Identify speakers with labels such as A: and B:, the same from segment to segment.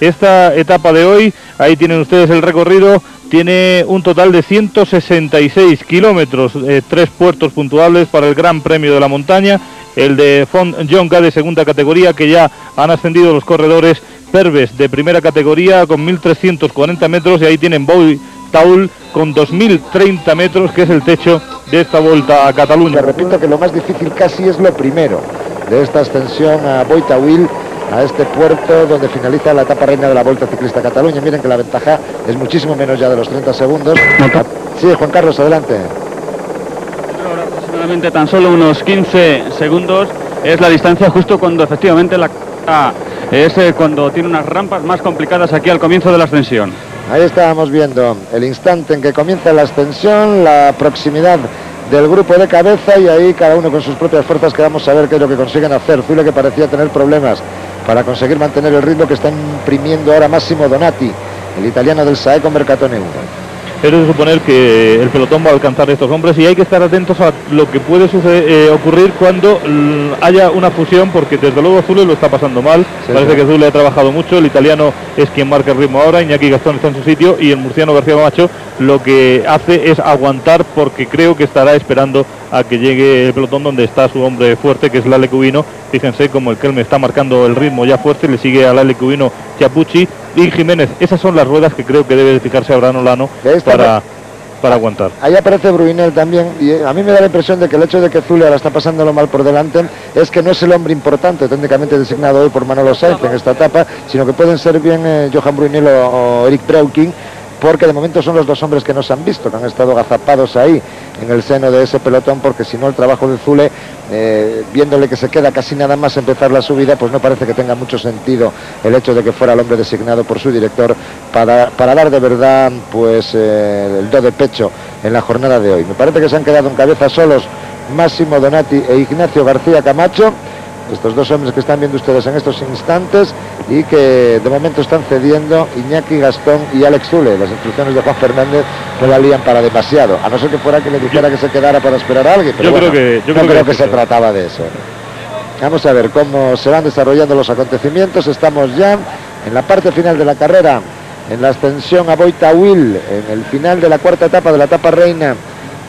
A: Esta etapa de hoy, ahí tienen ustedes el recorrido, tiene un total de 166 kilómetros, eh, tres puertos puntuables para el Gran Premio de la Montaña, el de Font Jonca de segunda categoría, que ya han ascendido los corredores Perves de primera categoría con 1.340 metros y ahí tienen Boy Taul con 2.030 metros, que es el techo de esta vuelta a Cataluña.
B: repito que lo más difícil casi es lo primero de esta ascensión a Boitahuil a este puerto donde finaliza la etapa reina de la Vuelta Ciclista Cataluña. Miren que la ventaja es muchísimo menos ya de los 30 segundos. Sí, Juan Carlos, adelante.
C: aproximadamente tan solo unos 15 segundos es la distancia justo cuando efectivamente la es eh, cuando tiene unas rampas más complicadas aquí al comienzo de la ascensión.
B: Ahí estábamos viendo el instante en que comienza la ascensión, la proximidad del grupo de cabeza y ahí cada uno con sus propias fuerzas que vamos a ver qué es lo que consiguen hacer. Zule que parecía tener problemas para conseguir mantener el ritmo que está imprimiendo ahora Máximo Donati, el italiano del Saeco Mercatone 1
A: pero de suponer que el pelotón va a alcanzar a estos hombres y hay que estar atentos a lo que puede eh, ocurrir cuando mm, haya una fusión, porque desde luego Zule lo está pasando mal, parece que Zule ha trabajado mucho, el italiano es quien marca el ritmo ahora, Iñaki Gastón está en su sitio y el murciano García Macho lo que hace es aguantar porque creo que estará esperando a que llegue el pelotón donde está su hombre fuerte, que es Lale Cubino. Fíjense como el Kelme está marcando el ritmo ya fuerte, le sigue a Lale Cubino Chiapucci y Jiménez. Esas son las ruedas que creo que debe fijarse Abrano Lano para, para aguantar.
B: Ahí aparece Bruinel también y a mí me da la impresión de que el hecho de que Zulia la está pasándolo mal por delante es que no es el hombre importante técnicamente designado hoy por Manolo Sainz en esta etapa, sino que pueden ser bien eh, Johan Bruinel o, Eric Breuking porque de momento son los dos hombres que nos han visto, que han estado agazapados ahí en el seno de ese pelotón, porque si no el trabajo de Zule, eh, viéndole que se queda casi nada más empezar la subida, pues no parece que tenga mucho sentido el hecho de que fuera el hombre designado por su director para, dar de verdad pues eh, el do de pecho en la jornada de hoy. Me parece que se han quedado en cabeza solos Máximo Donati e Ignacio García Camacho estos dos hombres que están viendo ustedes en estos instantes y que de momento están cediendo Iñaki Gastón y Alex Zule. Las instrucciones de Juan Fernández no la lían para demasiado, a no ser que fuera que le dijera que se quedara para esperar a alguien, pero yo creo que, yo creo, que, se trataba de eso. Vamos a ver cómo se van desarrollando los acontecimientos. Estamos ya en la parte final de la carrera, en la ascensión a Boitahuil, en el final de la cuarta etapa de la etapa reina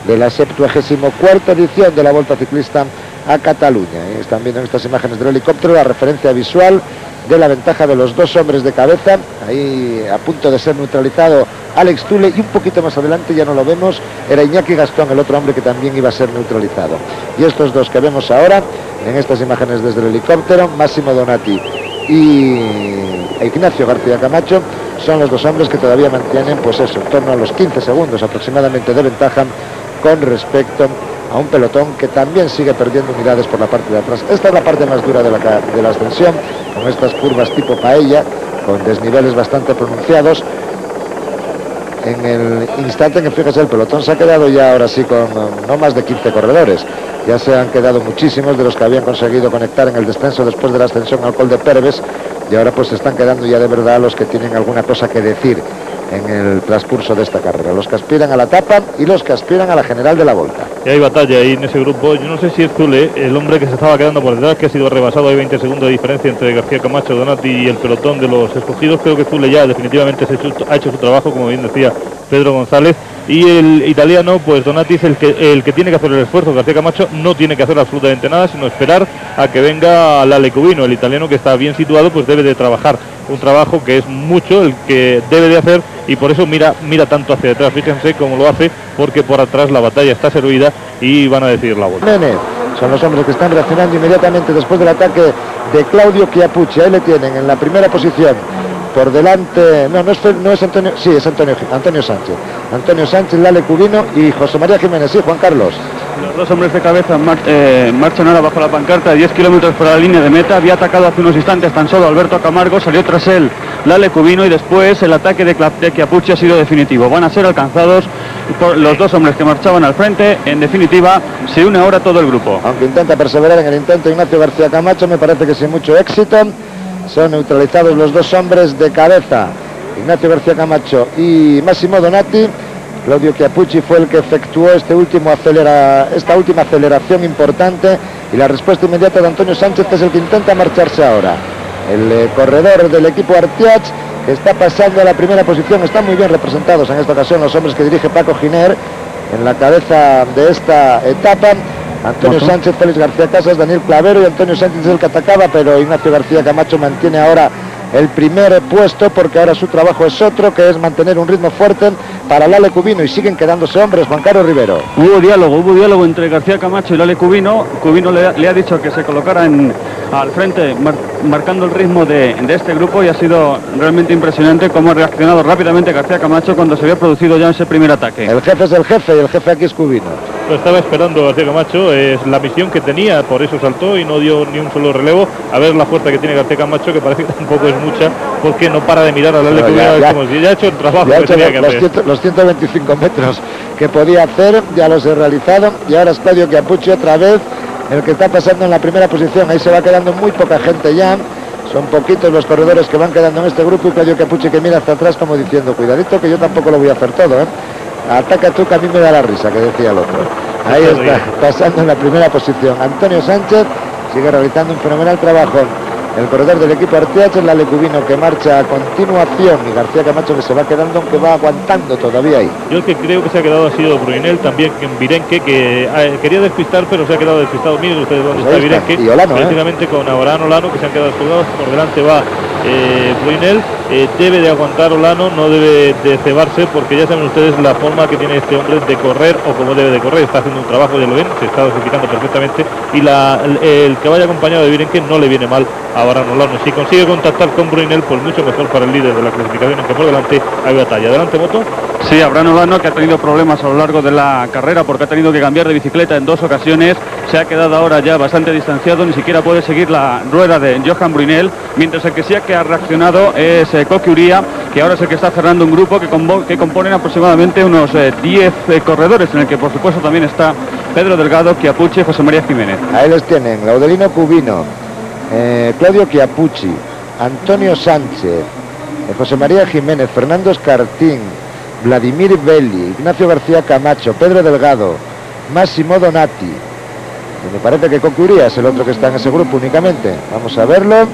B: de la 74 edición de la Vuelta Ciclista a Cataluña. ¿eh? Están viendo en estas imágenes del helicóptero la referencia visual de la ventaja de los dos hombres de cabeza, ahí a punto de ser neutralizado Alex Tule y un poquito más adelante ya no lo vemos, era Iñaki Gastón, el otro hombre que también iba a ser neutralizado. Y estos dos que vemos ahora en estas imágenes desde el helicóptero, Máximo Donati y Ignacio García Camacho, son los dos hombres que todavía mantienen, pues eso, en torno a los 15 segundos aproximadamente de ventaja con respecto un pelotón que también sigue perdiendo unidades por la parte de atrás. Esta es la parte más dura de la, de la ascensión, con estas curvas tipo paella, con desniveles bastante pronunciados. En el instante en que fíjese el pelotón se ha quedado ya ahora sí con no más de 15 corredores. Ya se han quedado muchísimos de los que habían conseguido conectar en el descenso después de la ascensión al Col de Perves y ahora pues se están quedando ya de verdad los que tienen alguna cosa que decir en el transcurso de esta carrera. Los que aspiran a la tapa y los que aspiran a la general de la vuelta.
A: Y hay batalla ahí en ese grupo. Yo no sé si es Zule, el hombre que se estaba quedando por detrás, que ha sido rebasado. Hay 20 segundos de diferencia entre García Camacho, Donati y el pelotón de los escogidos. Creo que Zule ya definitivamente se ha hecho su trabajo, como bien decía Pedro González. Y el italiano, pues Donati es el que, el que tiene que hacer el esfuerzo. García Camacho no tiene que hacer absolutamente nada, sino esperar a que venga Lale Cubino. El italiano que está bien situado, pues debe de trabajar. Un trabajo que es mucho el que debe de hacer y por eso mira, mira tanto hacia detrás. Fíjense cómo lo hace, porque por atrás la batalla está servida y van a decir la vuelta.
B: Son los hombres que están reaccionando inmediatamente después del ataque de Claudio Chiapucci. Ahí le tienen en la primera posición por delante, no, no es, no es Antonio, sí, es Antonio, Antonio Sánchez. Antonio Sánchez, Lale Cubino y José María Jiménez, sí, Juan Carlos.
C: Los dos hombres de cabeza eh, marchan ahora bajo la pancarta, 10 kilómetros por la línea de meta. Había atacado hace unos instantes tan solo Alberto Camargo, salió tras él Lale Cubino y después el ataque de, de Chiapucci ha sido definitivo. Van a ser alcanzados por los dos hombres que marchaban al frente. En definitiva, se une ahora todo el grupo.
B: Aunque intenta perseverar en el intento Ignacio García Camacho, me parece que sin mucho éxito. Son neutralizados los dos hombres de cabeza, Ignacio García Camacho y Máximo Donati. Claudio Chiapucci fue el que efectuó este último acelera, esta última aceleración importante y la respuesta inmediata de Antonio Sánchez es el que intenta marcharse ahora. el eh, corredor del equipo Artiach, está pasando a la primera posición. Están muy bien representados en esta ocasión los hombres que dirige Paco Giner en la cabeza de esta etapa. Antonio Sánchez, Félix García Casas, Daniel Clavero y Antonio Sánchez es el que atacaba, pero Ignacio García Camacho mantiene ahora el primer puesto porque ahora su trabajo es otro, que es mantener un ritmo fuerte para Lale Cubino y siguen quedándose hombres, Juan Carlos Rivero.
C: Hubo diálogo, hubo diálogo entre García Camacho y Lale Cubino. Cubino le, ha dicho que se colocara al frente marcando el ritmo de, este grupo y ha sido realmente impresionante cómo ha reaccionado rápidamente García Camacho cuando se había producido ya ese primer ataque.
B: El jefe es el jefe y el jefe aquí es Cubino.
A: Lo estaba esperando García Camacho, es la misión que tenía, por eso saltó y no dio ni un solo relevo. A ver la fuerza que tiene García Camacho, que parece que tampoco es mucha, porque no para de mirar a la no, ya, como si ya ha hecho el trabajo que tenía que
B: los, hacer. los 125 metros que podía hacer, ya los he realizado y ahora es Claudio Chiapucci otra vez el que está pasando en la primera posición. Ahí se va quedando muy poca gente ya. Son poquitos los corredores que van quedando en este grupo y Claudio Capuche que mira hacia atrás como diciendo, cuidadito que yo tampoco lo voy a hacer todo. ¿eh? Ataca tú que a mí me da la risa, que decía el otro. Ahí está, pasando en la primera posición. Antonio Sánchez sigue realizando un fenomenal trabajo el corredor del equipo Arteach es la Lecubino que marcha a continuación y García Camacho que se va quedando aunque va aguantando todavía ahí.
A: Yo el que creo que se ha quedado ha sido Brunel también en Virenque que ah, quería despistar pero se ha quedado despistado. Miren ustedes dónde pues está Virenque. Y Olano, ¿eh? Precisamente con Abraham Olano que se han quedado descolgados. Por delante va eh, Brunel. Eh, debe de aguantar Olano, no debe de cebarse porque ya saben ustedes la forma que tiene este hombre de correr o cómo debe de correr. Está haciendo un trabajo, ya lo ven, se está dosificando perfectamente y el, el, que vaya acompañado de Virenque no le viene mal a si consigue contactar con Brunel, pues mucho mejor para el líder de la clasificación, que por delante hay batalla. Adelante, Moto.
C: Sí, Abraham Olano que ha tenido problemas a lo largo de la carrera porque ha tenido que cambiar de bicicleta en dos ocasiones. Se ha quedado ahora ya bastante distanciado, ni siquiera puede seguir la rueda de Johan Brunel, mientras el que sí que ha reaccionado es eh, que ahora es el que está cerrando un grupo que, que componen aproximadamente unos 10 eh, eh, corredores, en el que por supuesto también está Pedro Delgado, Quiapuche, José María Jiménez.
B: Ahí les tienen, Laudelino Cubino, eh, Claudio Chiapucci, Antonio Sánchez, José María Jiménez, Fernando Escartín, Vladimir Belli, Ignacio García Camacho, Pedro Delgado, Máximo Donati. Y me parece que Coque es el otro que está en ese grupo únicamente. Vamos a verlo.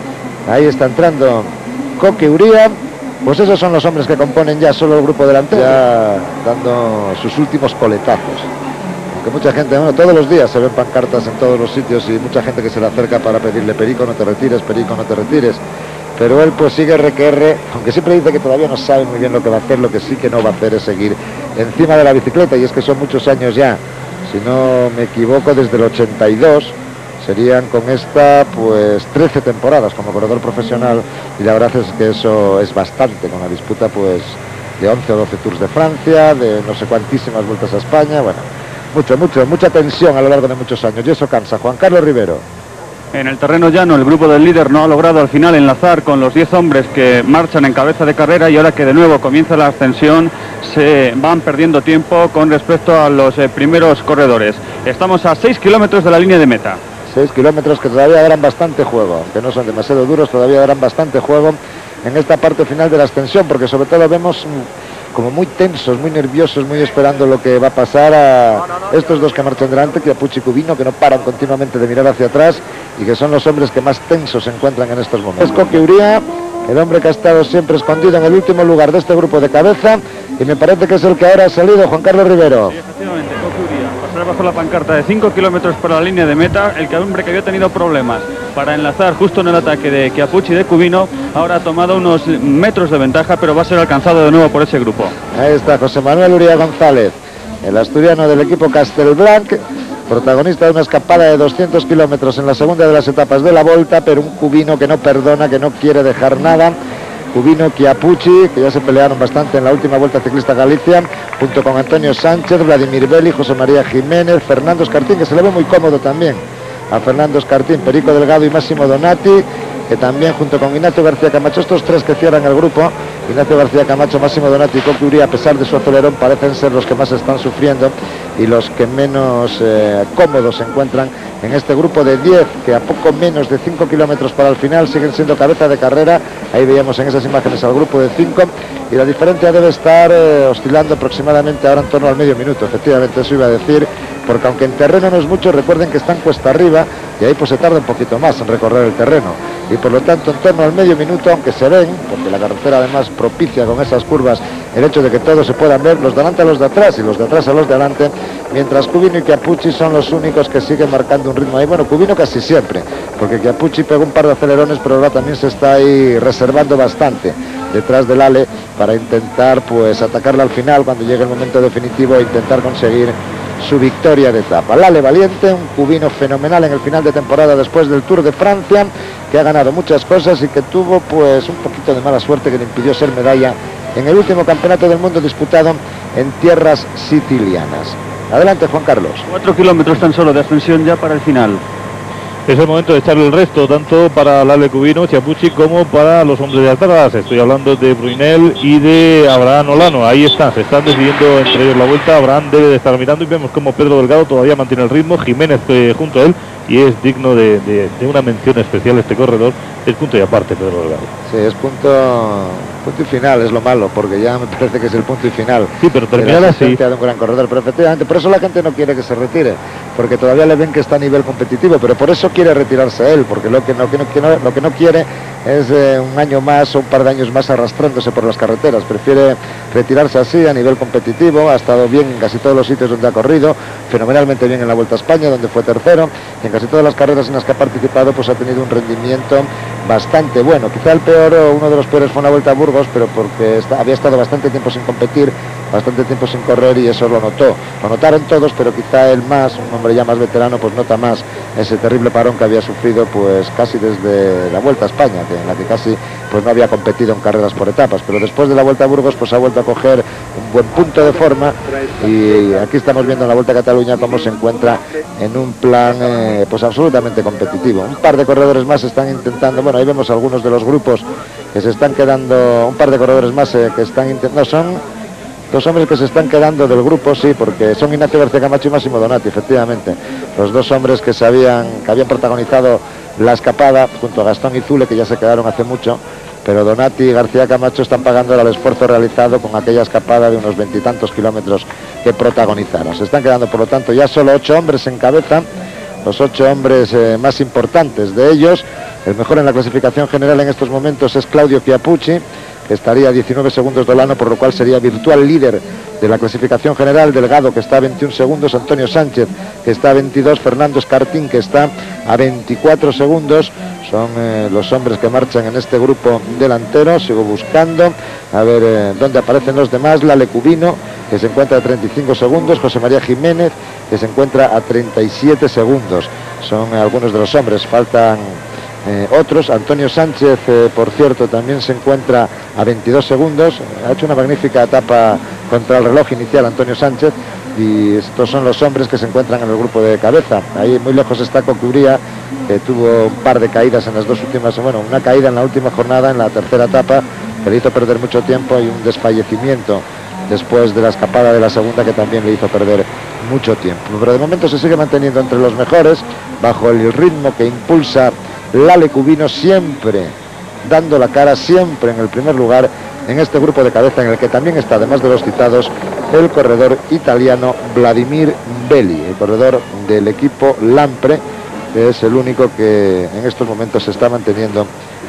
B: Ahí está entrando Coque Uría. Pues esos son los hombres que componen ya solo el grupo delantero, ya dando sus últimos coletazos que mucha gente, bueno, todos los días se ven pancartas en todos los sitios y mucha gente que se le acerca para pedirle Perico, no te retires, Perico, no te retires. Pero él pues sigue requerre, aunque siempre dice que todavía no sabe muy bien lo que va a hacer, lo que sí que no va a hacer es seguir encima de la bicicleta y es que son muchos años ya, si no me equivoco, desde el 82 serían con esta pues 13 temporadas como corredor profesional y la verdad es que eso es bastante con la disputa pues de 11 o 12 Tours de Francia, de no sé cuantísimas vueltas a España, bueno, mucho, mucho, mucha tensión a lo largo de muchos años y eso cansa. Juan Carlos Rivero.
C: En el terreno llano, el grupo del líder no ha logrado al final enlazar con los 10 hombres que marchan en cabeza de carrera y ahora que de nuevo comienza la ascensión, se van perdiendo tiempo con respecto a los eh, primeros corredores. Estamos a 6 kilómetros de la línea de meta.
B: 6 kilómetros que todavía darán bastante juego, aunque no son demasiado duros, todavía darán bastante juego en esta parte final de la ascensión, porque sobre todo vemos como muy tensos, muy nerviosos, muy esperando lo que va a pasar a estos dos que marchan delante, Chiapucci y Cubino, que no paran continuamente de mirar hacia atrás y que son los hombres que más tensos se encuentran en estos momentos. Es Coque Uría, el hombre que ha estado siempre escondido en el último lugar de este grupo de cabeza y me parece que es el que ahora ha salido, Juan Carlos Rivero
C: bajo la pancarta de 5 kilómetros para la línea de meta, el que hombre que había tenido problemas para enlazar justo en el ataque de Chiapucci y de Cubino, ahora ha tomado unos metros de ventaja, pero va a ser alcanzado de nuevo por ese grupo.
B: Ahí está José Manuel Uría González, el asturiano del equipo Castelblanc, protagonista de una escapada de 200 kilómetros en la segunda de las etapas de la Volta, pero un cubino que no perdona, que no quiere dejar nada Cubino Chiapucci, que ya se pelearon bastante en la última Vuelta Ciclista Galicia, junto con Antonio Sánchez, Vladimir Belli, José María Jiménez, Fernando Escartín, que se le ve muy cómodo también a Fernando Escartín, Perico Delgado y Máximo Donati, que también junto con Ignacio García Camacho, estos tres que cierran el grupo, Ignacio García Camacho, Máximo Donati y Coque a pesar de su acelerón, parecen ser los que más están sufriendo y los que menos eh, cómodos se encuentran en este grupo de 10 que a poco menos de 5 kilómetros para el final siguen siendo cabeza de carrera. Ahí veíamos en esas imágenes al grupo de 5 y la diferencia debe estar eh, oscilando aproximadamente ahora en torno al medio minuto. Efectivamente, eso iba a decir, porque aunque en terreno no es mucho, recuerden que están cuesta arriba y ahí pues se tarda un poquito más en recorrer el terreno. Y por lo tanto, en torno al medio minuto, aunque se ven, porque la carretera además propicia con esas curvas el hecho de que todos se puedan ver, los de adelante a los de atrás y los de atrás a los de adelante, mientras Cubino y Chiapucci son los únicos que siguen marcando un ritmo ahí. Bueno, Cubino casi siempre, porque Chiapucci pegó un par de acelerones, pero ahora también se está ahí reservando bastante detrás del Ale para intentar pues atacarla al final cuando llegue el momento definitivo e intentar conseguir su victoria de etapa. Lale Valiente, un cubino fenomenal en el final de temporada después del Tour de Francia, que ha ganado muchas cosas y que tuvo pues un poquito de mala suerte que le impidió ser medalla en el último campeonato del mundo disputado en tierras sicilianas. Adelante Juan Carlos.
C: Cuatro kilómetros tan solo de ascensión ya para el final
A: es el momento de echarle el resto, tanto para Lale Cubino, Chiapucci, como para los hombres de atrás. Estoy hablando de Brunel y de Abraham Olano. Ahí están, se están decidiendo entre ellos la vuelta. Abraham debe de estar mirando y vemos como Pedro Delgado todavía mantiene el ritmo. Jiménez eh, junto a él y es digno de, una mención especial este corredor. Es punto y aparte, Pedro Delgado.
B: Sí, es punto, punto y final, es lo malo, porque ya me parece que es el punto y final.
A: Sí, pero termina así.
B: de un gran corredor, pero efectivamente, por eso la gente no quiere que se retire, porque todavía le ven que está a nivel competitivo, pero por eso quiere retirarse él, porque lo que no, que no, lo que no quiere es eh, un año más o un par de años más arrastrándose por las carreteras. Prefiere retirarse así a nivel competitivo. Ha estado bien en casi todos los sitios donde ha corrido, fenomenalmente bien en la Vuelta a España, donde fue tercero. En casi todas las carreras en las que ha participado, pues ha tenido un rendimiento bastante bueno. Quizá el peor o uno de los peores fue una Vuelta a Burgos, pero porque había estado bastante tiempo sin competir, bastante tiempo sin correr y eso lo notó. Lo notaron todos, pero quizá el más, un hombre ya más veterano, pues nota más ese terrible parón que había sufrido pues casi desde la Vuelta a España en la que casi pues no había competido en carreras por etapas, pero después de la Vuelta a Burgos pues ha vuelto a coger un buen punto de forma y aquí estamos viendo en la Vuelta a Cataluña cómo se encuentra en un plan eh, pues absolutamente competitivo. Un par de corredores más están intentando, bueno, ahí vemos algunos de los grupos que se están quedando, un par de corredores más eh, que están intentando, son dos hombres que se están quedando del grupo, sí, porque son Ignacio García Camacho y Máximo Donati, efectivamente. Los dos hombres que, habían protagonizado la escapada junto a Gastón y Zule, que ya se quedaron hace mucho, pero Donati y García Camacho están pagando el esfuerzo realizado con aquella escapada de unos veintitantos kilómetros que protagonizaron. Se están quedando, por lo tanto, ya solo ocho hombres en cabeza, los ocho hombres eh, más importantes de ellos. El mejor en la clasificación general en estos momentos es Claudio Chiapucci, que estaría a 19 segundos de Olano, por lo cual sería virtual líder de la clasificación general, Delgado que está a 21 segundos, Antonio Sánchez que está a 22, Fernando Escartín que está a 24 segundos. Son eh, los hombres que marchan en este grupo delantero. Sigo buscando a ver eh, dónde aparecen los demás. Lale Cubino que se encuentra a 35 segundos, José María Jiménez que se encuentra a 37 segundos. Son eh, algunos de los hombres. Faltan eh, otros, Antonio Sánchez, eh, por cierto, también se encuentra a 22 segundos. Ha hecho una magnífica etapa contra el reloj inicial Antonio Sánchez. Y estos son los hombres que se encuentran en el grupo de cabeza. Ahí muy lejos está Cocubría, que tuvo un par de caídas en las dos últimas, bueno, una caída en la última jornada, en la tercera etapa, que le hizo perder mucho tiempo y un desfallecimiento después de la escapada de la segunda que también le hizo perder mucho tiempo. Pero de momento se sigue manteniendo entre los mejores, bajo el ritmo que impulsa Lale Cubino siempre dando la cara, siempre en el primer lugar en este grupo de cabeza en el que también está, además de los citados, el corredor italiano Vladimir Belli, el corredor del equipo Lampre, que es el único que en estos momentos se está manteniendo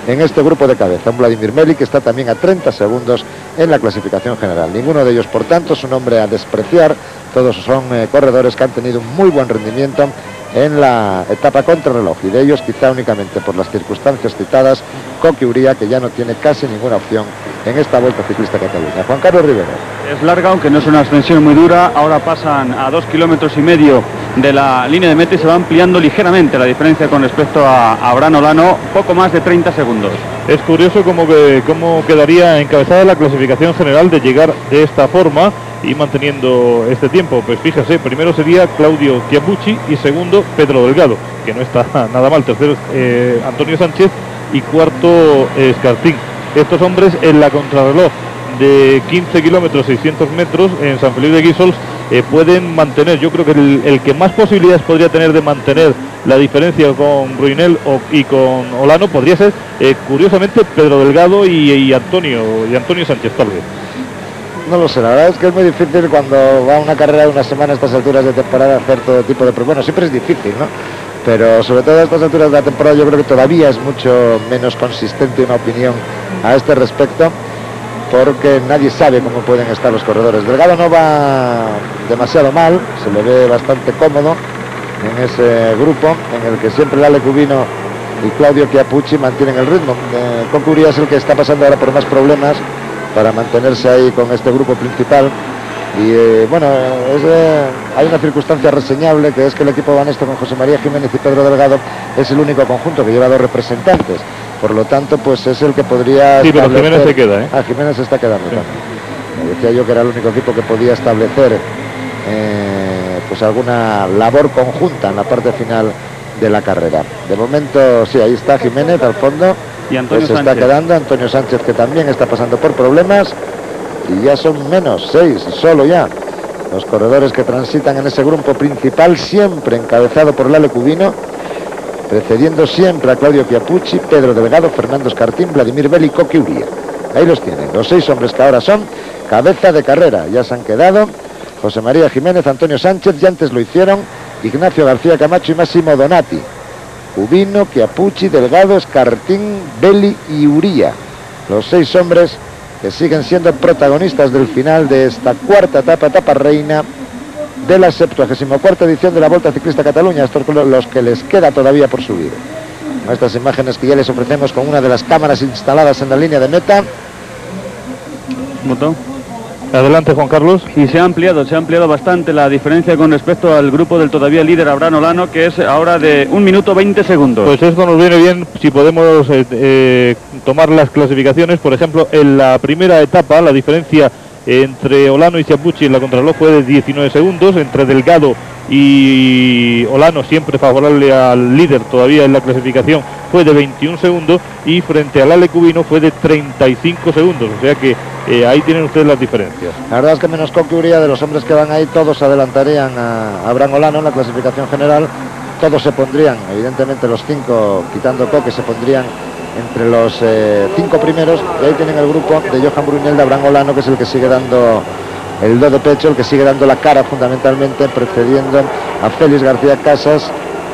B: en este grupo de cabeza. Un Vladimir Belli que está también a 30 segundos en la clasificación general. Ninguno de ellos, por tanto, es un hombre a despreciar. Todos son eh, corredores que han tenido un muy buen rendimiento en la etapa contrarreloj y de ellos quizá únicamente por las circunstancias citadas Coqui Uría que ya no tiene casi ninguna opción en esta Vuelta Ciclista Cataluña. Juan Carlos Rivera.
C: Es larga, aunque no es una ascensión muy dura. Ahora pasan a dos kilómetros y medio de la línea de meta y se va ampliando ligeramente la diferencia con respecto a Abraham Olano, poco más de 30 segundos.
A: Es curioso cómo, que, cómo quedaría encabezada la clasificación general de llegar de esta forma y manteniendo este tiempo. Pues fíjese, primero sería Claudio Chiapucci y segundo Pedro Delgado, que no está nada mal. Tercero eh, Antonio Sánchez y cuarto Escartín. Estos hombres en la contrarreloj de 15 kilómetros 600 metros en San Felipe de Guisols eh, pueden mantener, yo creo que el, que más posibilidades podría tener de mantener la diferencia con Ruinel y con Olano podría ser eh, curiosamente Pedro Delgado y, Antonio y Antonio Sánchez tal
B: no lo sé, la verdad es que es muy difícil cuando va una carrera de una semana a estas alturas de temporada hacer todo tipo de... Bueno, siempre es difícil, ¿no? pero sobre todo a estas alturas de la temporada yo creo que todavía es mucho menos consistente una opinión a este respecto porque nadie sabe cómo pueden estar los corredores. Delgado no va demasiado mal, se le ve bastante cómodo en ese grupo en el que siempre Lale Cubino y Claudio Chiapucci mantienen el ritmo. Eh, es el que está pasando ahora por más problemas para mantenerse ahí con este grupo principal. Y eh, bueno, eh, hay una circunstancia reseñable que es que el equipo Banesto con José María Jiménez y Pedro Delgado es el único conjunto que lleva dos representantes. Por lo tanto, pues es el que podría.
A: Sí, pero Jiménez se queda, ¿eh?
B: Ah, Jiménez se está quedando también. Decía yo que era el único equipo que podía establecer pues alguna labor conjunta en la parte final de la carrera. De momento, sí, ahí está Jiménez al fondo.
C: Y Antonio
B: se está quedando Antonio Sánchez que también está pasando por problemas y ya son menos, seis, solo ya. Los corredores que transitan en ese grupo principal, siempre encabezado por Lale Cubino, precediendo siempre a Claudio Chiapucci, Pedro Delgado, Fernando Escartín, Vladimir Beli, Coqui Uría. Ahí los tienen, los seis hombres que ahora son cabeza de carrera. Ya se han quedado José María Jiménez, Antonio Sánchez, y antes lo hicieron Ignacio García Camacho y Máximo Donati. Cubino, Chiapucci, Delgado, Escartín, Beli y Uría. Los seis hombres que siguen siendo protagonistas del final de esta cuarta etapa, etapa reina de la 74 edición de la Volta Ciclista Cataluña. Estos son los que les queda todavía por subir. Estas imágenes que ya les ofrecemos con una de las cámaras instaladas en la línea de meta.
A: Adelante, Juan Carlos.
C: Y se ha ampliado, se ha ampliado bastante la diferencia con respecto al grupo del todavía líder Abraham Olano, que es ahora de un minuto 20 segundos.
A: Pues esto nos viene bien si podemos eh, eh, tomar las clasificaciones. Por ejemplo, en la primera etapa, la diferencia entre Olano y Chiapucci en la contrarreloj fue de 19 segundos, entre Delgado y Olano siempre favorable al líder todavía en la clasificación fue de 21 segundos y frente al Ale Cubino fue de 35 segundos, o sea que eh, ahí tienen ustedes las diferencias.
B: La verdad es que menos Coquiuría de los hombres que van ahí, todos adelantarían a Abraham Olano en la clasificación general, todos se pondrían, evidentemente los cinco, quitando Coque, se pondrían entre los eh, cinco primeros y ahí tienen el grupo de Johan Brunel de Abraham Olano que es el que sigue dando el do de pecho, el que sigue dando la cara fundamentalmente precediendo a Félix García Casas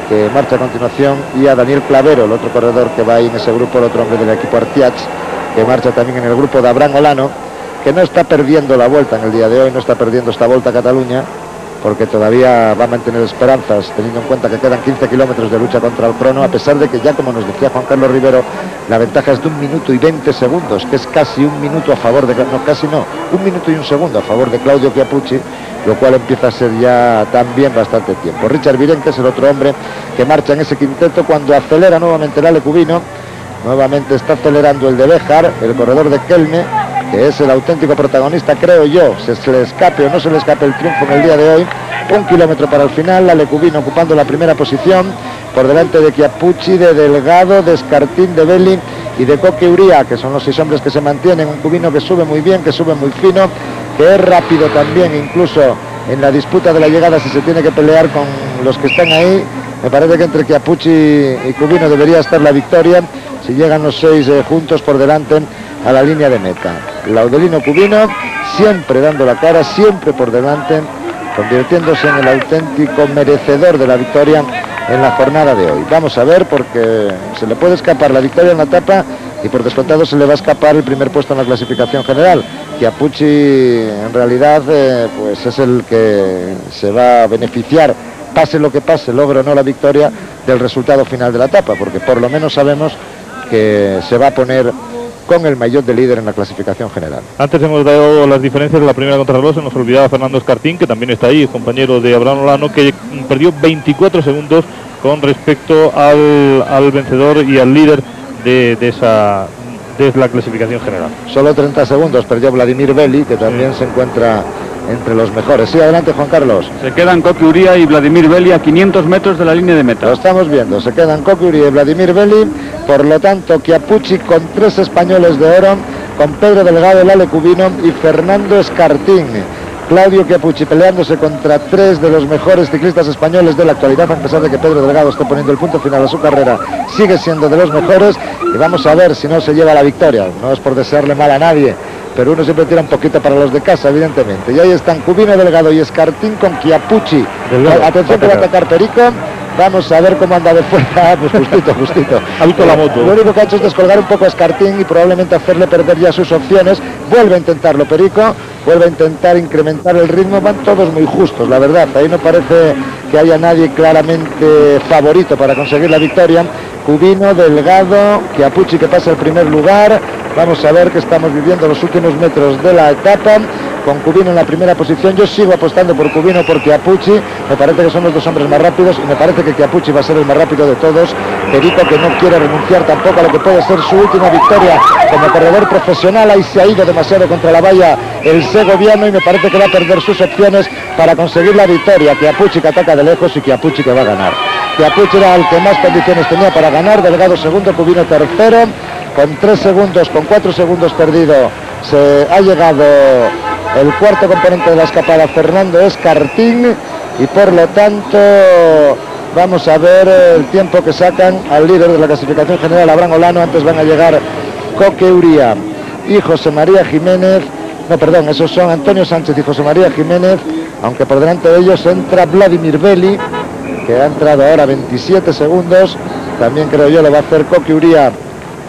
B: que marcha a continuación y a Daniel Clavero, el otro corredor que va ahí en ese grupo, el otro hombre del equipo Artiach que marcha también en el grupo de Abraham Olano que no está perdiendo la vuelta en el día de hoy, no está perdiendo esta vuelta a Cataluña porque todavía va a mantener esperanzas, teniendo en cuenta que quedan 15 kilómetros de lucha contra el crono, a pesar de que ya, como nos decía Juan Carlos Rivero, la ventaja es de un minuto y 20 segundos, que es casi un minuto a favor de, no, casi no, un minuto y un segundo a favor de Claudio Chiapucci, lo cual empieza a ser ya también bastante tiempo. Richard Viren, que es el otro hombre que marcha en ese quinteto cuando acelera nuevamente el Ale Cubino, nuevamente está acelerando el de Bejar, el corredor de Kelme, que es el auténtico protagonista, creo yo, se, le escape o no se le escape el triunfo en el día de hoy. Un kilómetro para el final, la Lecubino ocupando la primera posición, por delante de Chiapucci, de Delgado, de Escartín, de Belli y de Coque Uría, que son los seis hombres que se mantienen. Un cubino que sube muy bien, que sube muy fino, que es rápido también, incluso en la disputa de la llegada, si se tiene que pelear con los que están ahí. Me parece que entre Chiapucci y Cubino debería estar la victoria si llegan los seis eh, juntos por delante a la línea de meta. Laudelino Cubino siempre dando la cara, siempre por delante, convirtiéndose en el auténtico merecedor de la victoria en la jornada de hoy. Vamos a ver porque se le puede escapar la victoria en la etapa y por descontado se le va a escapar el primer puesto en la clasificación general. Chiapucci en realidad eh, pues es el que se va a beneficiar, pase lo que pase, logre o no la victoria del resultado final de la etapa, porque por lo menos sabemos que se va a poner con el mayor de líder en la clasificación general.
A: Antes hemos dado las diferencias de la primera contra se nos olvidaba Fernando Escartín, que también está ahí, compañero de Abraham Olano, que perdió 24 segundos con respecto al, vencedor y al líder de, esa de la clasificación general.
B: Solo 30 segundos perdió Vladimir Belli, que también se encuentra entre los mejores. Sí, adelante Juan Carlos.
C: Se quedan Coqui Uría y Vladimir Belli a 500 metros de la línea de meta.
B: Lo estamos viendo, se quedan Coqui Uría y Vladimir Belli, por lo tanto Chiapucci con tres españoles de oro, con Pedro Delgado, Lale Cubino y Fernando Escartín. Claudio Chiapucci peleándose contra tres de los mejores ciclistas españoles de la actualidad, a pesar de que Pedro Delgado está poniendo el punto final a su carrera, sigue siendo de los mejores y vamos a ver si no se lleva la victoria. No es por desearle mal a nadie, pero uno siempre tira un poquito para los de casa, evidentemente. Y ahí están Cubino Delgado y Escartín con Chiapucci. Atención que va a atacar Perico. Vamos a ver cómo anda de fuera. Ah, pues justito, justito.
A: Alto la moto.
B: Lo único que ha hecho es descolgar un poco a Escartín y probablemente hacerle perder ya sus opciones. Vuelve a intentarlo Perico, vuelve a intentar incrementar el ritmo. Van todos muy justos, la verdad. Ahí no parece que haya nadie claramente favorito para conseguir la victoria. Cubino, Delgado, Chiapucci que pasa el primer lugar. Vamos a ver que estamos viviendo los últimos metros de la etapa con Cubino en la primera posición. Yo sigo apostando por Cubino por Chiapucci. Me parece que son los dos hombres más rápidos y me parece que Chiapucci va a ser el más rápido de todos. Perico que no quiere renunciar tampoco a lo que puede ser su última victoria como corredor profesional. Ahí se ha ido demasiado contra la valla el segoviano y me parece que va a perder sus opciones para conseguir la victoria. Chiapucci que ataca de lejos y Chiapucci que va a ganar. Chiapucci era el que más condiciones tenía para ganar. Delgado segundo, Cubino tercero. Con tres segundos, con cuatro segundos perdido, se ha llegado el cuarto componente de la escapada, Fernando Escartín, y por lo tanto vamos a ver el tiempo que sacan al líder de la clasificación general, Abraham Olano, antes van a llegar Coque Uría y José María Jiménez, no perdón, esos son Antonio Sánchez y José María Jiménez, aunque por delante de ellos entra Vladimir Belli, que ha entrado ahora 27 segundos, también creo yo lo va a hacer Coque Uría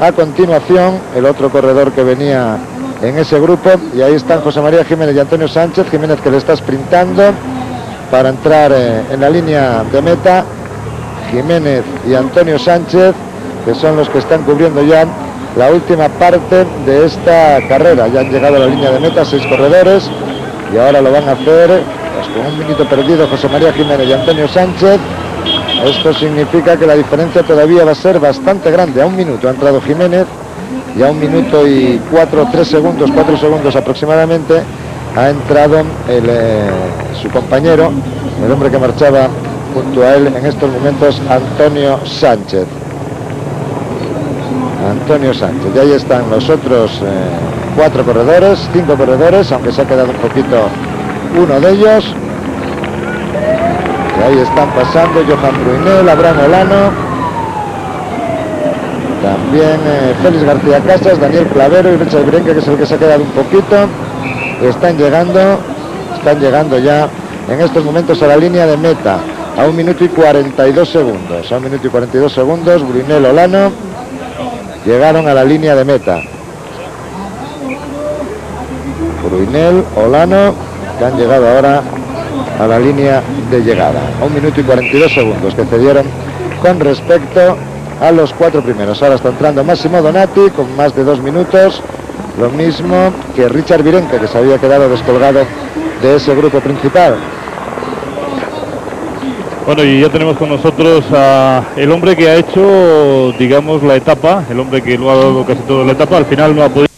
B: a continuación, el otro corredor que venía en ese grupo. Y ahí están José María Jiménez y Antonio Sánchez. Jiménez que le está sprintando para entrar eh, en la línea de meta. Jiménez y Antonio Sánchez, que son los que están cubriendo ya la última parte de esta carrera. Ya han llegado a la línea de meta seis corredores y ahora lo van a hacer con un minuto perdido José María Jiménez y Antonio Sánchez. Esto significa que la diferencia todavía va a ser bastante grande. A un minuto ha entrado Jiménez ya un minuto y cuatro, tres segundos, cuatro segundos aproximadamente, ha entrado eh, su compañero, el hombre que marchaba junto a él en estos momentos, Antonio Sánchez. Antonio Sánchez. Y ahí están los otros eh, cuatro corredores, cinco corredores, aunque se ha quedado un poquito uno de ellos. Y ahí están pasando Johan Bruinel, Abraham Olano, también eh, Félix García Casas, Daniel Clavero y Richard Brenque, que es el que se ha quedado un poquito. Están llegando, están llegando ya en estos momentos a la línea de meta. A un minuto y 42 segundos. A un minuto y 42 segundos, Brunel Olano llegaron a la línea de meta. Brunel, Olano, han llegado ahora a la línea de llegada. A un minuto y 42 segundos que cedieron con respecto a los cuatro primeros. Ahora está entrando Máximo Donati con más de dos minutos. Lo mismo que Richard Virenque, que se había quedado descolgado de ese grupo principal.
A: Bueno, y ya tenemos con nosotros a el hombre que ha hecho, digamos, la etapa, el hombre que lo ha dado casi toda la etapa, al final no ha podido...